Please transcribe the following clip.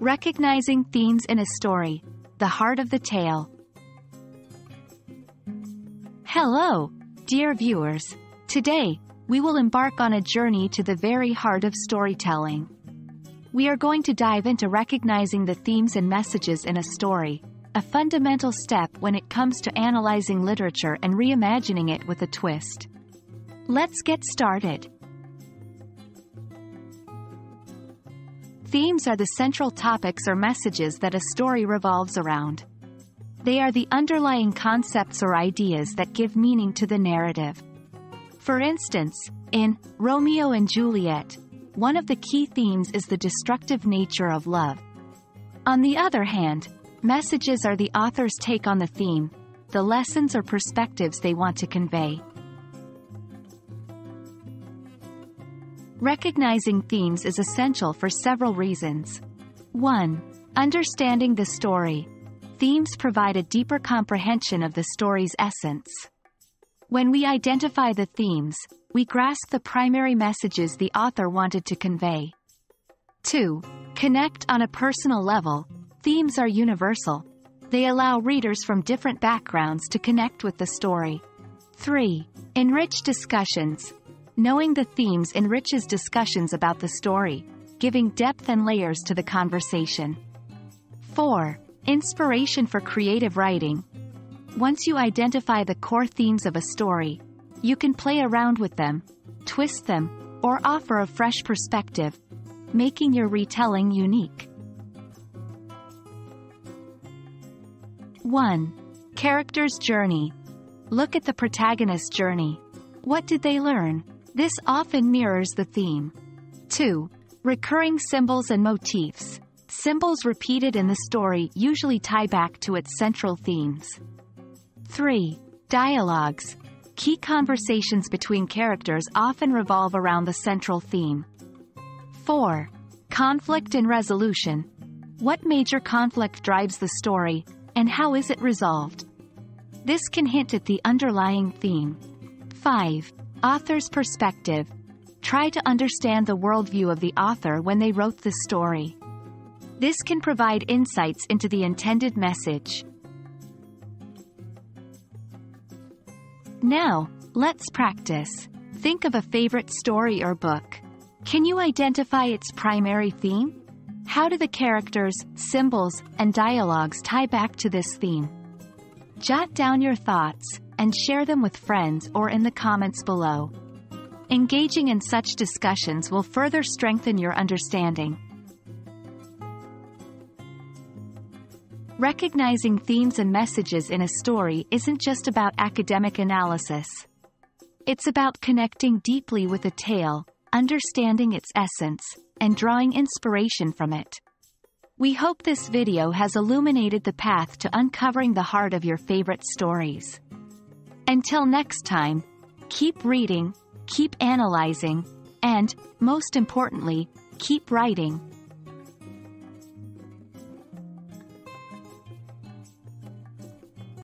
Recognizing themes in a story. The heart of the tale. Hello, dear viewers. Today, we will embark on a journey to the very heart of storytelling. We are going to dive into recognizing the themes and messages in a story, a fundamental step when it comes to analyzing literature and reimagining it with a twist. Let's get started. Themes are the central topics or messages that a story revolves around. They are the underlying concepts or ideas that give meaning to the narrative. For instance, in Romeo and Juliet, one of the key themes is the destructive nature of love. On the other hand, messages are the author's take on the theme, the lessons or perspectives they want to convey. Recognizing themes is essential for several reasons. 1. Understanding the story. Themes provide a deeper comprehension of the story's essence. When we identify the themes, we grasp the primary messages the author wanted to convey. 2. Connect on a personal level. Themes are universal. They allow readers from different backgrounds to connect with the story. 3. Enrich discussions. Knowing the themes enriches discussions about the story, giving depth and layers to the conversation. 4. Inspiration for creative writing. Once you identify the core themes of a story, you can play around with them, twist them, or offer a fresh perspective, making your retelling unique. 1. Character's journey. Look at the protagonist's journey. What did they learn? This often mirrors the theme. 2. Recurring symbols and motifs. Symbols repeated in the story usually tie back to its central themes. 3. Dialogues. Key conversations between characters often revolve around the central theme. 4. Conflict and resolution. What major conflict drives the story, and how is it resolved? This can hint at the underlying theme. 5. Author's perspective. Try to understand the worldview of the author when they wrote the story. This can provide insights into the intended message. Now, let's practice. Think of a favorite story or book. Can you identify its primary theme? How do the characters, symbols, and dialogues tie back to this theme? Jot down your thoughts, and share them with friends or in the comments below. Engaging in such discussions will further strengthen your understanding. Recognizing themes and messages in a story isn't just about academic analysis. It's about connecting deeply with a tale, understanding its essence, and drawing inspiration from it. We hope this video has illuminated the path to uncovering the heart of your favorite stories. Until next time, keep reading, keep analyzing, and, most importantly, keep writing.